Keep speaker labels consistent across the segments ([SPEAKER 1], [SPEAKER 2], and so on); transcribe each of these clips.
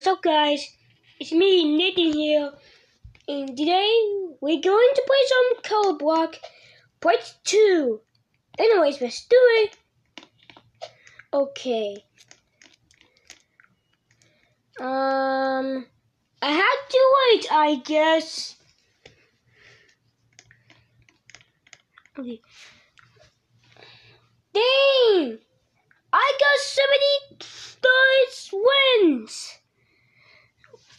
[SPEAKER 1] What's up guys, it's me Nathan here and today we're going to play some color block part 2. Anyways, let's do it. Okay. Um, I have to wait, I guess. Okay. Dang! I got 70 stars wins!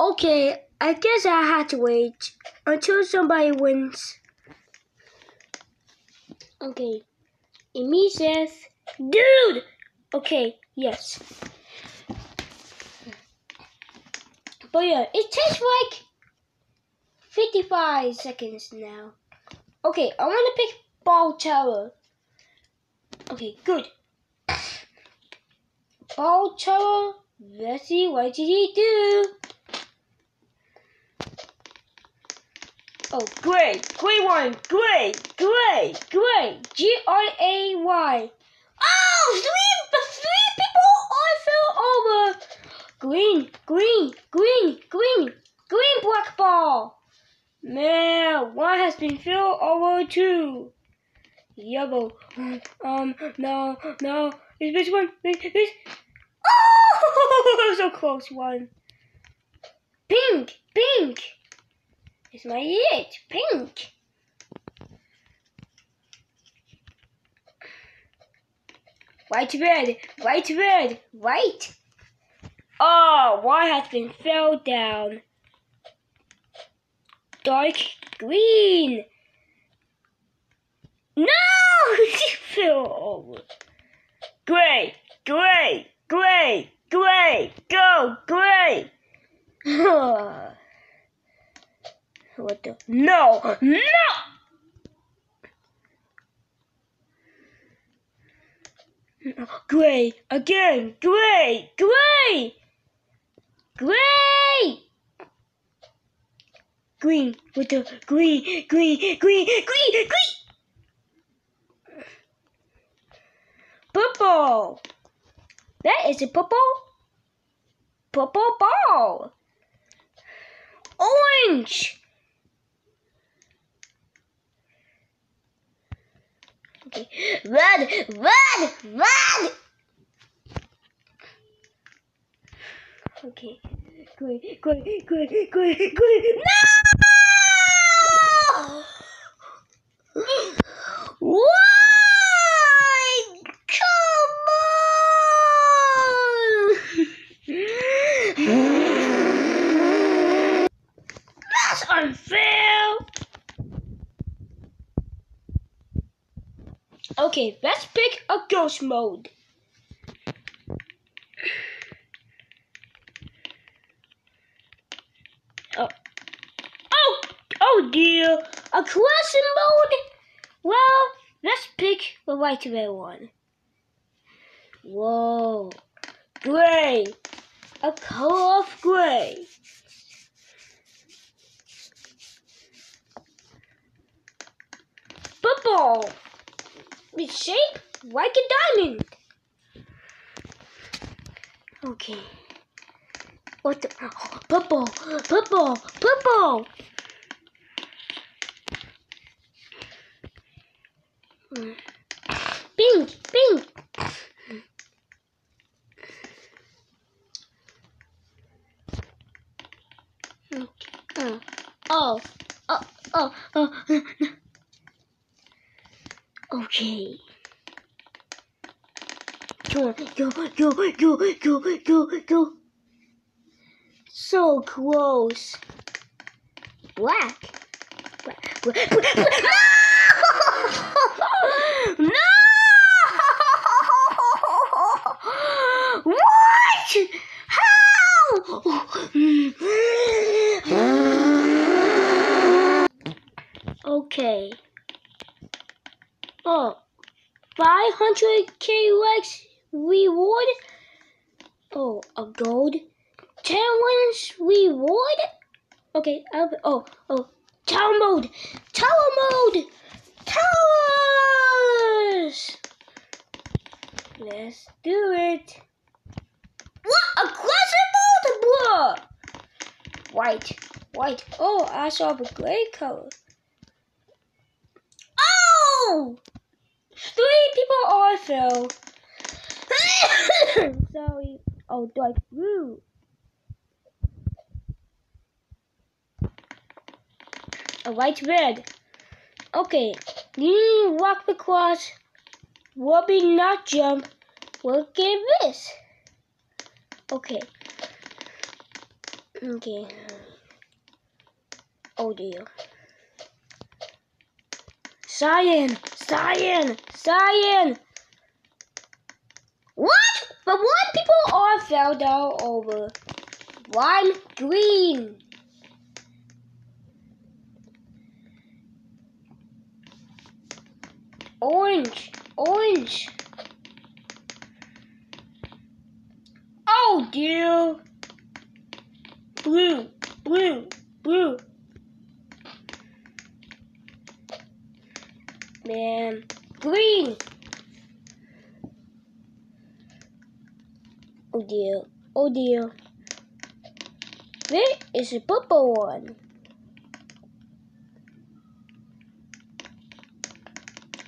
[SPEAKER 1] Okay, I guess I had to wait until somebody wins. Okay. Amy says, Dude! Okay, yes. But yeah, it takes like 55 seconds now. Okay, I want to pick Ball Tower. Okay, good. Ball Tower, let's see, what did he do? Oh, great, great one, great, great, great. G R A Y. Oh, three, three people I fell over. Green, green, green, green, green black ball. Man, one has been filled over too. Yellow. Um, no, no. Is this one? This, this. Oh, so close one. Pink, pink. It's my it. Pink. White, red, white, red, white. Oh, one has been fell down. Dark green. No! she fell over. Gray, gray, gray, gray, go, gray. Oh. What the? No! No! Gray! Again! Gray! Gray! Gray! Green with the green, green, green, green, green! Purple! That is a purple. Purple ball. Orange! Okay. Run! Run! Run! Okay. Great, great, great, great, great. No! Why? Come on! That's unfair! Okay, let's mode. Oh, oh, oh dear, a classic mode. Well, let's pick the white red one. Whoa, gray, a color of gray. Football with shape like a diamond. Okay. What the? Purple, purple, purple. Mm. Pink, pink. Okay. Uh, oh, oh, oh, oh. Okay. Go, go, go, go, go. So close. Black. No! no! What? How? okay. Oh, 500k likes reward. Oh, a gold. 10 wins reward. Okay, I'll, oh, oh, tower mode. Tower mode. Towers. Let's do it. What? A mode, bro. white, white. Oh, I saw the gray color. Oh! Three people all fell. Sorry. Oh, dark blue. A white red. Okay, you walk across. Robbie not jump. What game this? Okay. Okay. Oh dear. Cyan! Cyan! Cyan! What? But one people all fell down over. One green. Orange. Orange. Oh dear. Blue. Blue. Blue. Man. Green. Oh dear. Oh dear. Where is the purple one?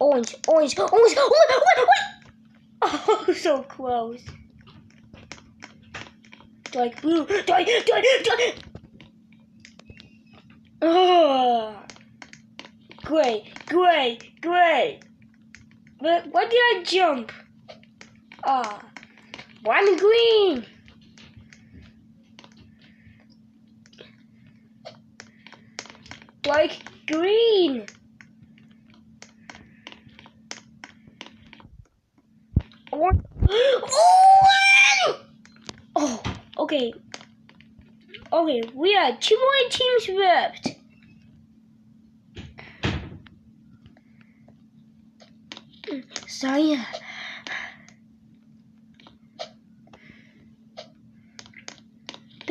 [SPEAKER 1] Orange, orange, orange, orange, orange. Oh, so close. Dark blue, dark, dark, dark. Oh. Gray, gray, gray. But why did I jump? Ah, one green. Like green. Orange. Oh! oh, okay. Okay, we are two more teams left. Saya.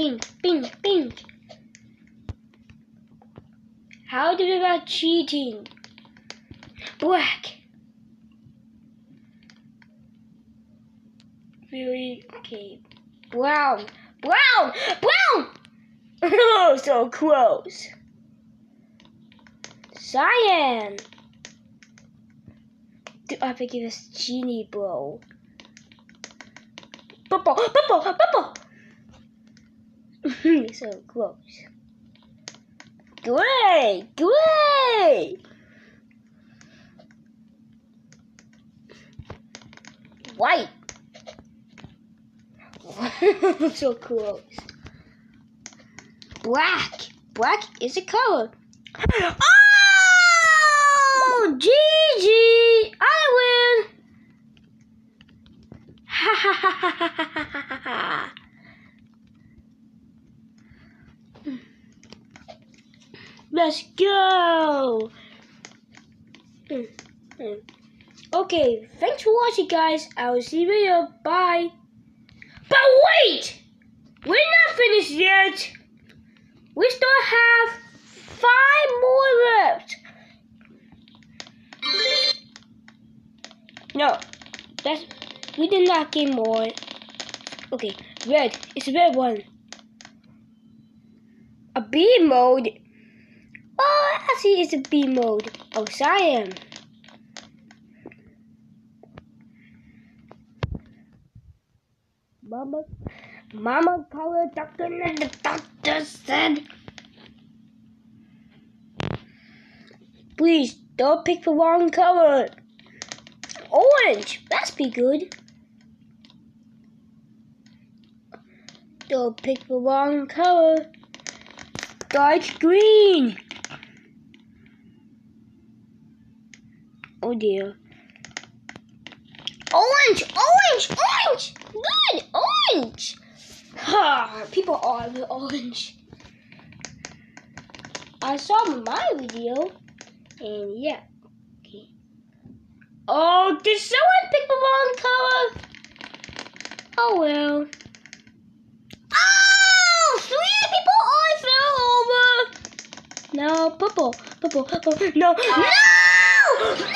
[SPEAKER 1] Pink, pink, pink. How do we about cheating? Black. Really? Okay. Brown. Brown! Brown! Oh, so close. Cyan. Do I think it's genie bro? Purple, purple, purple. So close. Gray, gray. White. so close. Black. Black is a color. Oh, GG! I win. Ha ha ha ha ha ha. Let's go. Okay, thanks for watching, guys. I will see you later. Bye. But wait! We're not finished yet. We still have five more left. No, that's we did not get more. Okay, red. It's a red one. A B mode. Oh, I see. It's a B mode. Oh, cyan. Mama, Mama called the doctor and the doctor said, Please don't pick the wrong color. Orange, that's be good. Don't pick the wrong color. Dark green. Oh dear. Orange, orange, orange. Good, orange. Ha, people are the orange. I saw my video, and yeah. Okay. Oh, did someone pick the wrong color? Oh well. Oh, three people all fell over. No, purple, purple, purple. No, ah. no, no.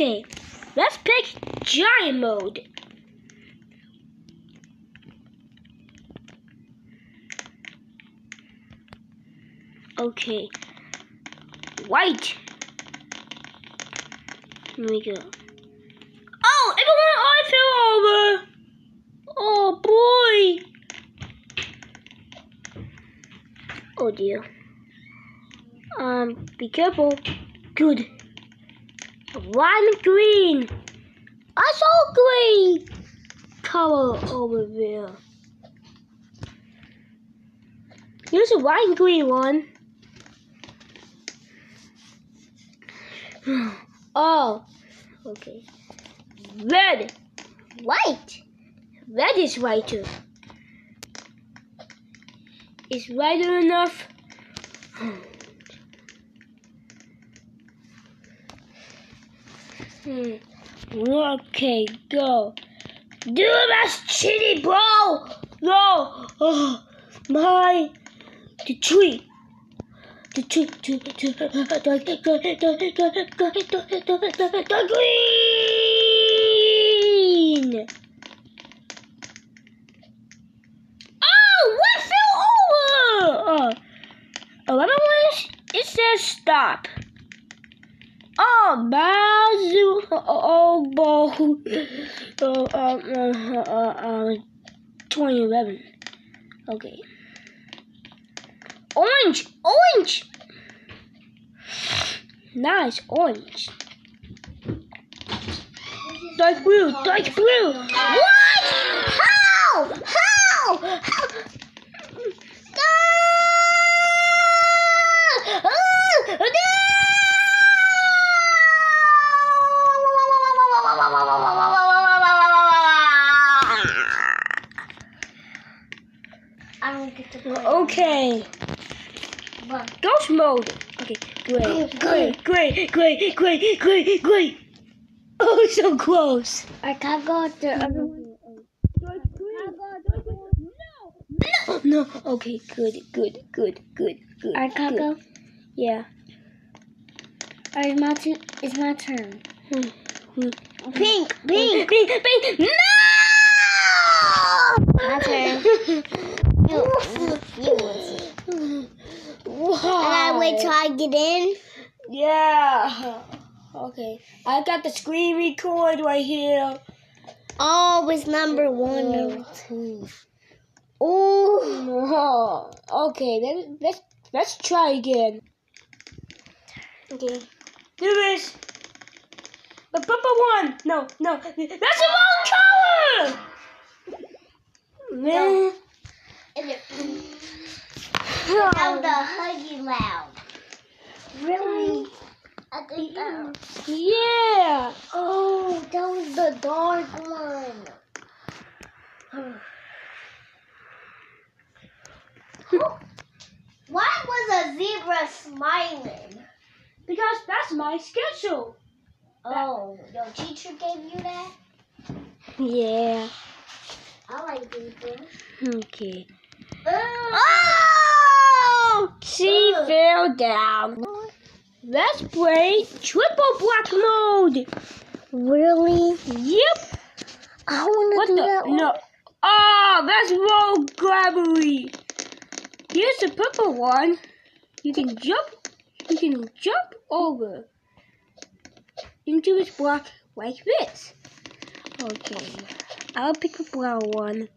[SPEAKER 1] Okay, let's pick giant mode. Okay, white. Here we go. Oh, everyone, I fell over. Oh boy. Oh dear. Um, be careful. Good. One green. I saw green color over there. Here's a and green one. Oh, okay. Red, white. Red is whiter. Is whiter enough? Hmm. Okay, go. Dude, that's cheating, bro! No! Oh, my... The tree. The tree. The tree. The green! Oh, what fell over? Oh, I don't want it. It says stop. Oh, man. Bazoo. Oh, Bo. Oh, um, uh, uh, uh, 2011. Okay. Orange! Orange! Nice, orange. Dark blue, dark blue. What? How? How? How? Ah! Ah!
[SPEAKER 2] I don't get to play.
[SPEAKER 1] Okay, ghost mode. Okay, great, great, great, great, great, great, great. Oh, so close.
[SPEAKER 2] I can't go the other way.
[SPEAKER 1] No, no. Okay, good, good, good, good, good.
[SPEAKER 2] I can't
[SPEAKER 1] good.
[SPEAKER 2] go.
[SPEAKER 1] Yeah.
[SPEAKER 2] Alright, my turn. It's my turn.
[SPEAKER 1] Hmm, hmm.
[SPEAKER 2] Pink,
[SPEAKER 1] Pink, pink, pink. No!
[SPEAKER 2] My turn. You, you lose.
[SPEAKER 1] Wow.
[SPEAKER 2] I gotta wait till I get in.
[SPEAKER 1] Yeah. Okay. I got the screen record right here.
[SPEAKER 2] Oh, it's number one, number two. Oh,
[SPEAKER 1] okay. Then let's let's try again. Okay. Do this. The purple one. No, no. That's the wrong color. Man.
[SPEAKER 2] That was the huggy loud. Really? I think that.
[SPEAKER 1] Yeah.
[SPEAKER 2] Oh, that was the dark one. Why was a zebra smiling?
[SPEAKER 1] Because that's my schedule.
[SPEAKER 2] Oh, your teacher gave you that?
[SPEAKER 1] Yeah.
[SPEAKER 2] I like zebras.
[SPEAKER 1] Okay.
[SPEAKER 2] Oh!
[SPEAKER 1] She fell down. Let's play triple block mode.
[SPEAKER 2] Really?
[SPEAKER 1] Yep.
[SPEAKER 2] I want
[SPEAKER 1] What
[SPEAKER 2] to do
[SPEAKER 1] the?
[SPEAKER 2] that.
[SPEAKER 1] No. Oh, that's roll gravity. Here's the purple one. You can jump. You can jump over into this block like this. Okay. I'll pick a brown one.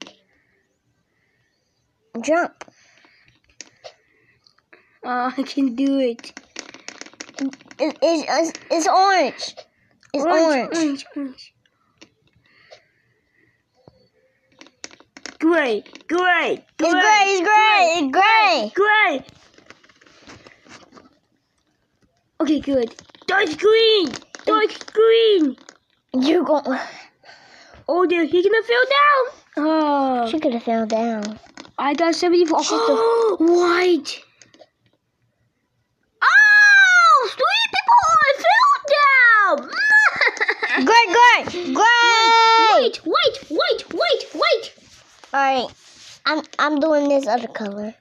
[SPEAKER 2] Jump.
[SPEAKER 1] Oh, I can do it.
[SPEAKER 2] It, it's, it's, it's orange. It's orange.
[SPEAKER 1] Orange, orange. Great, great, great.
[SPEAKER 2] It's gray. It's gray. It's gray.
[SPEAKER 1] Great. Okay, good. Dark green. Dark green.
[SPEAKER 2] You're going.
[SPEAKER 1] Oh dear, he's gonna fall down. Oh,
[SPEAKER 2] She could have fell down.
[SPEAKER 1] I got 74.
[SPEAKER 2] She's the-
[SPEAKER 1] White. Oh, three people fell down.
[SPEAKER 2] Gray, gray, gray.
[SPEAKER 1] Wait, wait, wait, wait, wait.
[SPEAKER 2] All right. I'm I'm doing this other color.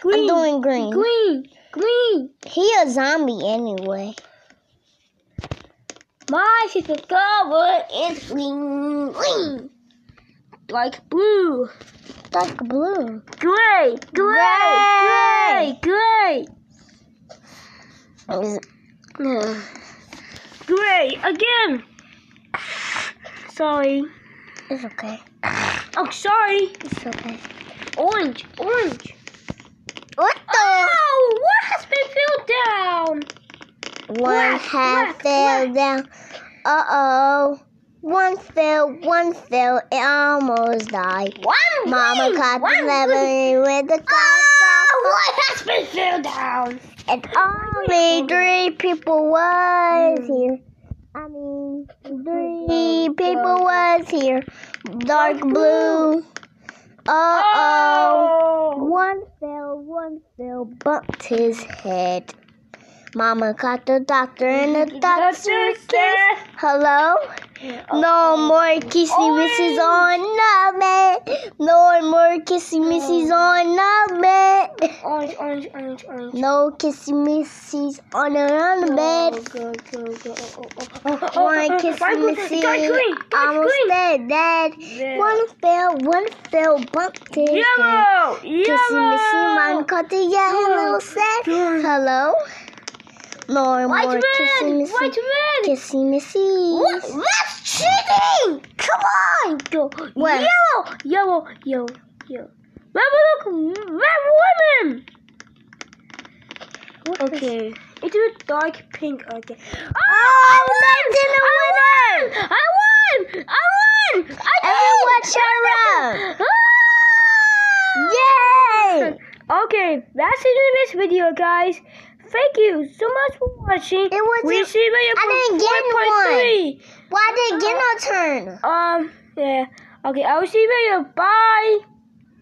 [SPEAKER 1] Green.
[SPEAKER 2] I'm doing green.
[SPEAKER 1] Green. Green.
[SPEAKER 2] He a zombie anyway.
[SPEAKER 1] My secret color is green, green. Dark blue.
[SPEAKER 2] Dark blue.
[SPEAKER 1] Gray, gray, gray, gray. Gray again. Sorry.
[SPEAKER 2] It's okay.
[SPEAKER 1] Oh, sorry.
[SPEAKER 2] It's okay.
[SPEAKER 1] Orange, orange.
[SPEAKER 2] What the?
[SPEAKER 1] Oh, what has been filled down?
[SPEAKER 2] One
[SPEAKER 1] Black,
[SPEAKER 2] half
[SPEAKER 1] black,
[SPEAKER 2] fell down. Uh oh. One fell, one fell, it almost died.
[SPEAKER 1] One
[SPEAKER 2] Mama
[SPEAKER 1] green,
[SPEAKER 2] caught
[SPEAKER 1] one
[SPEAKER 2] the lever with the
[SPEAKER 1] Oh,
[SPEAKER 2] car.
[SPEAKER 1] what has been filled down?
[SPEAKER 2] And only three people was here. I mean, three people was here. Dark blue. Uh oh.
[SPEAKER 1] Oh.
[SPEAKER 2] One fell, one fell, bumped his head. Mama caught the doctor and the doctor said, Hello? No more kissy misses on the bed. No more kissy misses on the bed.
[SPEAKER 1] Orange, orange, orange, orange.
[SPEAKER 2] No kissy missies on the, bed.
[SPEAKER 1] Go, go, go. Oh,
[SPEAKER 2] One kissy
[SPEAKER 1] dark green,
[SPEAKER 2] missy,
[SPEAKER 1] dark green, dark
[SPEAKER 2] almost dead, dead. One fell, one fell, bumped his head.
[SPEAKER 1] Yellow,
[SPEAKER 2] Kissy missy, mom
[SPEAKER 1] yellow.
[SPEAKER 2] caught the yellow said, Hello? No
[SPEAKER 1] White
[SPEAKER 2] more
[SPEAKER 1] red,
[SPEAKER 2] kissy missy.
[SPEAKER 1] white red.
[SPEAKER 2] Kissy missy.
[SPEAKER 1] What? That's cheating! Come on! Go.
[SPEAKER 2] What?
[SPEAKER 1] Yellow, yellow, yellow, yellow. Red, look, red woman! Okay, it's a dark pink again.
[SPEAKER 2] Oh, that's in the
[SPEAKER 1] I won! I won! I won! I
[SPEAKER 2] Everyone
[SPEAKER 1] did!
[SPEAKER 2] shut up!
[SPEAKER 1] Ah!
[SPEAKER 2] Yay!
[SPEAKER 1] Okay, that's it in this video, guys. Thank you so much for watching.
[SPEAKER 2] It was
[SPEAKER 1] we see video
[SPEAKER 2] I didn't get one.
[SPEAKER 1] 4.3.
[SPEAKER 2] Why did it get no turn?
[SPEAKER 1] Um, yeah. Okay, I will see you later. Bye.